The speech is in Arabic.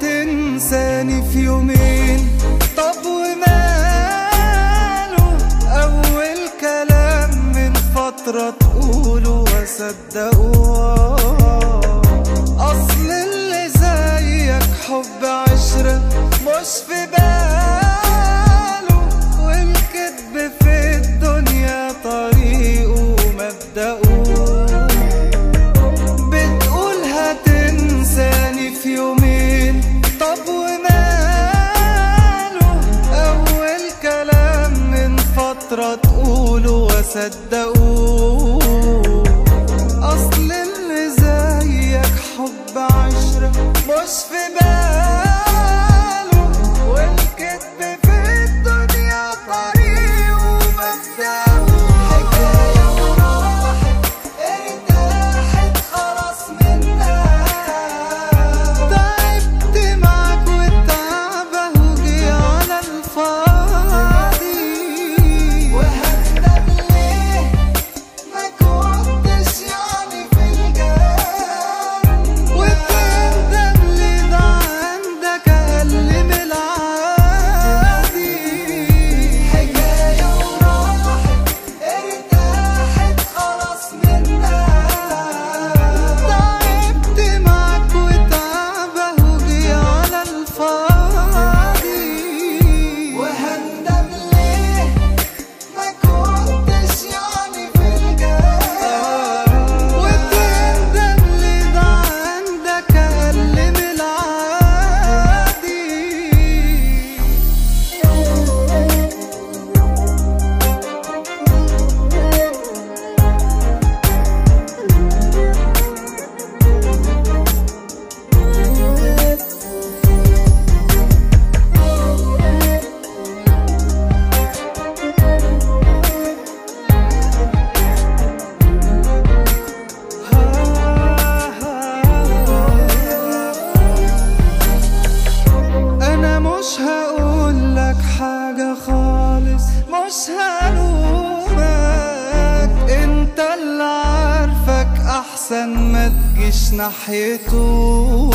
تنساني في يومين. طب وماله؟ أول كلام من فترة تقوله وصدقه أصل اللي زيك حب عشرة مش في باله والكذب في الدنيا طريقه ومبدأه. بتقول هتنساني في يومين طب وماله؟ أول كلام من فترة تقوله وصدقه مش في مش هلومك أنت اللي عارفك أحسن ما تجيش ناحيته.